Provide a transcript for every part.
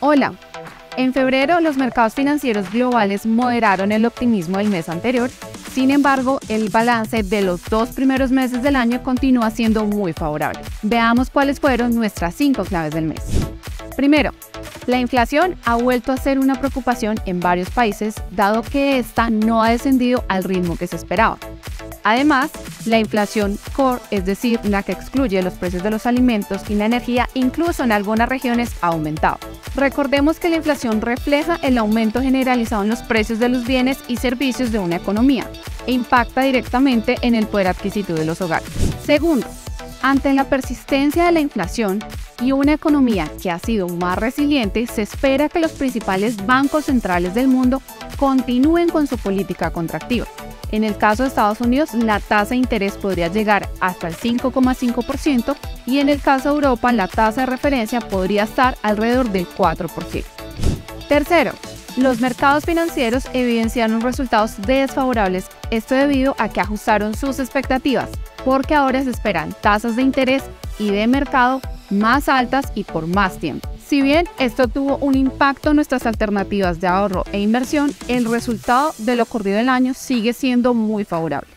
Hola. En febrero los mercados financieros globales moderaron el optimismo del mes anterior, sin embargo el balance de los dos primeros meses del año continúa siendo muy favorable. Veamos cuáles fueron nuestras cinco claves del mes. Primero, la inflación ha vuelto a ser una preocupación en varios países, dado que esta no ha descendido al ritmo que se esperaba. Además, la inflación core, es decir, la que excluye los precios de los alimentos y la energía, incluso en algunas regiones, ha aumentado. Recordemos que la inflación refleja el aumento generalizado en los precios de los bienes y servicios de una economía e impacta directamente en el poder adquisitivo de los hogares. Segundo, ante la persistencia de la inflación y una economía que ha sido más resiliente, se espera que los principales bancos centrales del mundo continúen con su política contractiva. En el caso de Estados Unidos, la tasa de interés podría llegar hasta el 5,5% y en el caso de Europa, la tasa de referencia podría estar alrededor del 4%. Tercero, los mercados financieros evidenciaron resultados desfavorables, esto debido a que ajustaron sus expectativas, porque ahora se esperan tasas de interés y de mercado más altas y por más tiempo. Si bien esto tuvo un impacto en nuestras alternativas de ahorro e inversión, el resultado de lo ocurrido el año sigue siendo muy favorable.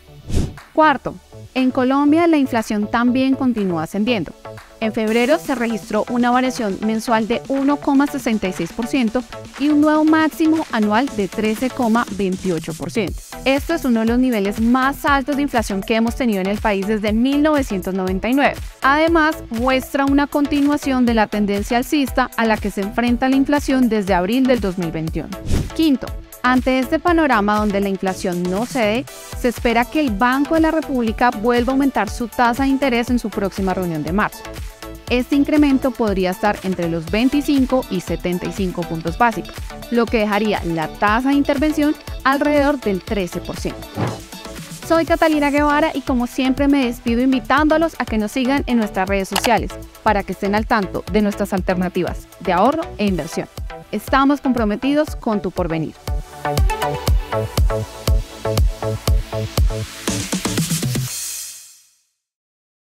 Cuarto, en Colombia la inflación también continúa ascendiendo. En febrero se registró una variación mensual de 1,66% y un nuevo máximo anual de 13,28%. Esto es uno de los niveles más altos de inflación que hemos tenido en el país desde 1999. Además, muestra una continuación de la tendencia alcista a la que se enfrenta la inflación desde abril del 2021. Quinto, ante este panorama donde la inflación no cede, se espera que el Banco de la República vuelva a aumentar su tasa de interés en su próxima reunión de marzo. Este incremento podría estar entre los 25 y 75 puntos básicos, lo que dejaría la tasa de intervención alrededor del 13%. Soy Catalina Guevara y como siempre me despido invitándolos a que nos sigan en nuestras redes sociales para que estén al tanto de nuestras alternativas de ahorro e inversión. Estamos comprometidos con tu porvenir.